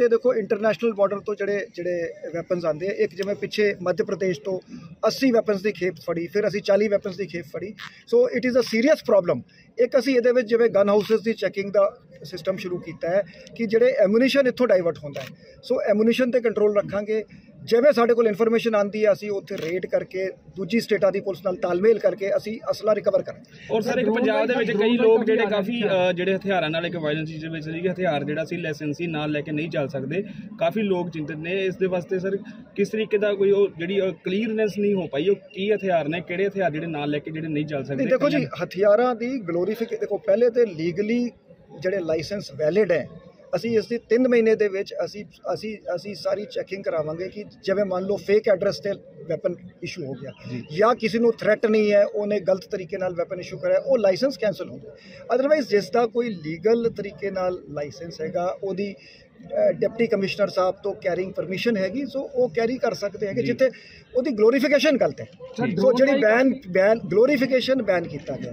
ਤੇ ਦੇਖੋ international border ਤੋਂ ਜਿਹੜੇ ਜਿਹੜੇ ਵੈਪਨਸ ਆਉਂਦੇ ਆ, ਇੱਕ ਜਿਵੇਂ ਪਿੱਛੇ ਮੱਧ ਪ੍ਰਦੇਸ਼ ਤੋਂ 80 ਵੈਪਨਸ ਦੀ ਖੇਪ ਫੜੀ, ਫਿਰ ਅਸੀਂ 40 ਵੈਪਨਸ ਦੀ ਖੇਪ ਫੜੀ। So it is a serious problem ਇੱਕ ਅਸੀਂ ਇਹਦੇ ਵਿੱਚ ਜਿਵੇਂ ਗਨ ਹਾਊਸਸ ਦੀ ਚੈਕਿੰਗ ਦਾ ਸਿਸਟਮ ਸ਼ੁਰੂ ਕੀਤਾ ਹੈ ਕਿ ਜਿਹੜੇ ਐਮੂਨੀਸ਼ਨ ਇੱਥੋਂ ਡਾਈਵਰਟ ਹੁੰਦਾ ਹੈ। ਸੋ ਐਮੂਨੀਸ਼ਨ ਤੇ ਕੰਟਰੋਲ ਰੱਖਾਂਗੇ। ਜਿਵੇਂ ਸਾਡੇ ਕੋਲ ਇਨਫੋਰਮੇਸ਼ਨ ਆਂਦੀ ਹੈ ਅਸੀਂ ਉੱਥੇ ਰੇਡ ਕਰਕੇ ਦੂਜੀ ਸਟੇਟਾਂ ਦੀ ਪੁਲਿਸ ਨਾਲ ਤਾਲਮੇਲ ਕਰਕੇ ਅਸੀਂ ਅਸਲਾ ਰਿਕਵਰ ਕਰਾਂਗੇ। ਔਰ ਸਰ ਇੱਕ ਪੰਜਾਬ ਦੇ ਵਿੱਚ ਕਈ ਲੋਕ ਜਿਹੜੇ ਕਾਫੀ ਜਿਹੜੇ ਹਥਿਆਰਾਂ ਨਾਲ ਇੱਕ ਵਾਇਲੈਂਸ ਦੇ ਵਿੱਚ ਸੀਗੇ ਹਥਿਆਰ ਜਿਹੜਾ ਸੀ ਲਾਇਸੈਂਸੀ ਨਾਲ ਲੈ ਕੇ ਨਹੀਂ ਚੱਲ ਸਕਦੇ। ਕਾਫੀ ਲੋਕ ਚਿੰਤਤ ਨੇ ਇਸ ਦੇ ਵਾਸਤੇ ਸਰ ਕਿਸ ਤਰੀਕੇ ਦਾ ਕੋਈ ਉਹ ਜਿਹੜੀ ਕਲੀਅਰਨੈਸ ਨਹੀਂ ਹੋ ਪਾਈ ਉਹ ਕੀ ਹਥਿਆਰ ਨੇ ਕਿਹੜੇ ਹਥਿਆਰ ਜਿਹੜੇ ਨਾਲ ਲੈ ਕੇ ਜਿਹੜੇ ਨਹੀਂ ਚੱਲ ਸਕਦੇ ਦੇਖੋ ਜੀ ਹਥਿਆਰਾਂ ਦੀ ਗਲੋਰੀਫਿਕ ਦੇਖੋ ਪਹਿਲੇ ਤੇ ਲੀਗਲੀ ਜਿਹੜੇ ਲਾਇਸੈਂਸ ਵੈਲਿਡ ਹੈ ਅਸੀਂ ਇਸ ਦੀ 3 ਮਹੀਨੇ ਦੇ ਵਿੱਚ ਅਸੀਂ ਅਸੀਂ ਅਸੀਂ ਸਾਰੀ ਚੈਕਿੰਗ ਕਰਾਵਾਂਗੇ ਕਿ ਜਿਵੇਂ ਮੰਨ ਲਓ ਫੇਕ ਐਡਰੈਸ ਤੇ ਵੈਪਨ ਇਸ਼ੂ ਹੋ ਗਿਆ ਜਾਂ। ਕਿਸੇ ਨੂੰ ਥ੍ਰੈਟ ਨਹੀਂ ਹੈ ਉਹਨੇ ਗਲਤ ਤਰੀਕੇ ਨਾਲ ਵੈਪਨ ਇਸ਼ੂ ਕਰਾਇਆ ਉਹ ਲਾਇਸੈਂਸ ਕੈਨਸਲ ਹੁੰਦਾ ਅਦਰਵਾਈਜ਼ ਜਿਸ ਦਾ ਕੋਈ ਲੀਗਲ ਤਰੀਕੇ ਨਾਲ ਲਾਇਸੈਂਸ ਹੈਗਾ ਉਹਦੀ ਡਿਪਟੀ ਕਮਿਸ਼ਨਰ ਸਾਹਿਬ ਤੋਂ ਕੈਰਿੰਗ ਪਰਮਿਸ਼ਨ ਹੈਗੀ ਸੋ ਉਹ ਕੈਰੀ ਕਰ ਸਕਦੇ ਹੈਗੇ ਜਿੱਥੇ ਉਹਦੀ ਗਲੋਰੀਫਿਕੇਸ਼ਨ ਗਲਤ ਹੈ। ਸੋ ਜਿਹੜੀ ਬੈਨ ਬੈਨ ਗਲੋਰੀਫਿਕੇਸ਼ਨ ਬੈਨ ਕੀਤਾ ਗਿਆ।